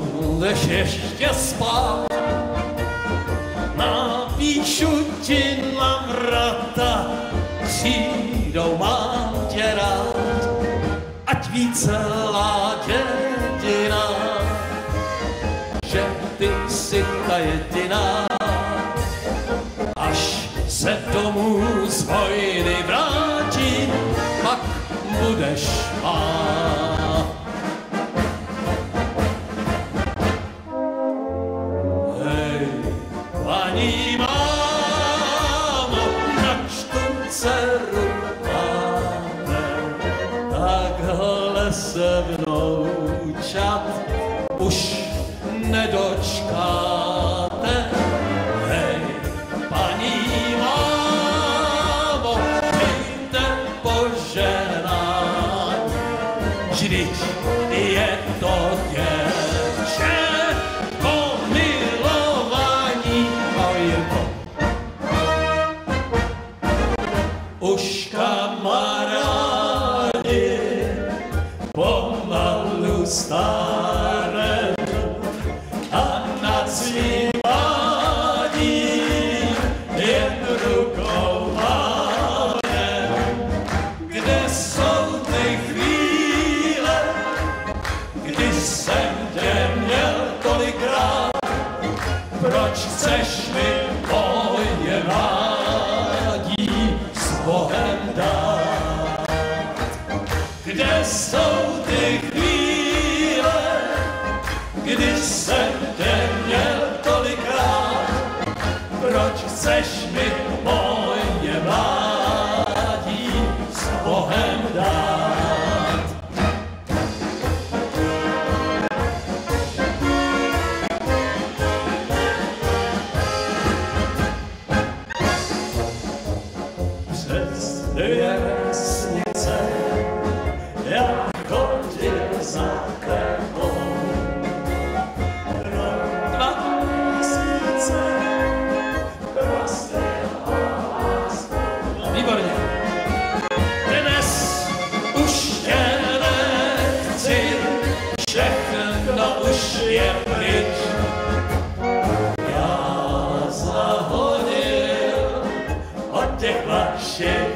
budeš ještě spát. Napíšu ti na vrata, přijdou mám tě rád, ať ví celá dědina, že ty jsi ta jediná. Až se domů z vojny vrátí, pak budeš mát. Se vnoučat už nedočkáte. Hej, paní mámo, mějte poženání, vždyť je to děvče pomalu stárne a nad svým mládím jen rukou mánem. Kde jsou ty chvíle, kdy jsem tě měl tolikrát, proč chceš mi moje mládí s Bohem dát? Kde jsou ty kdy jsem tě měl tolikrát, proč chceš mi moje mládí s Bohem dát? Přes dvě niech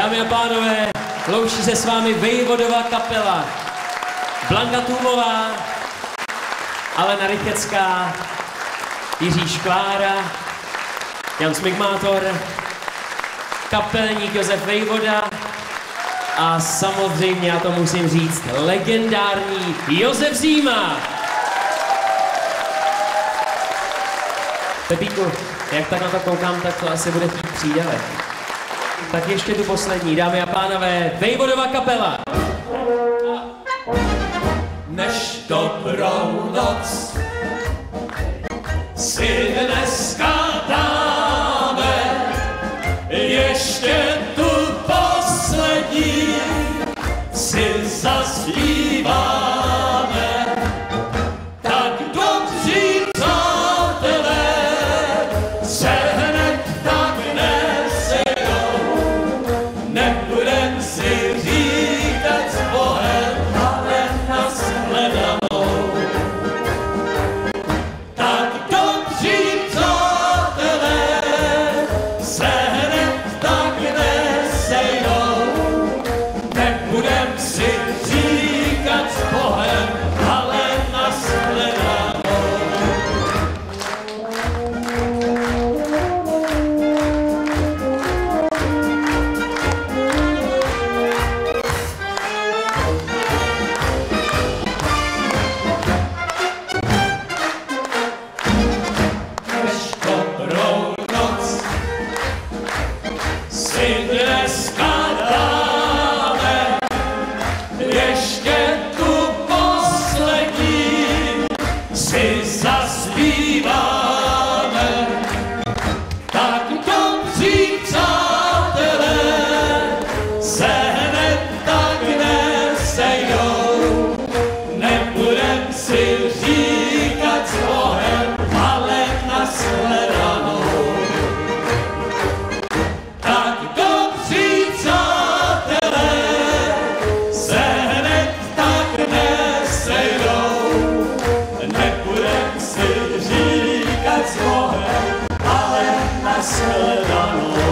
Dámy a pánové, loučí se s vámi Vejvodová kapela. Blanka Tůmová, Alena Rychecká, Jiří Šklára, Jan Smigmátor, kapelník Josef Vejvoda a samozřejmě, já to musím říct, legendární Josef Zíma. Pepíku, jak tak na to koukám, tak to asi bude chtít přídavek. Tak ještě tu poslední, dámy a pánové, Vejvodova kapela. než dobrou noc si dneska dáme ještě tu poslední si zaspíváme sim si říkat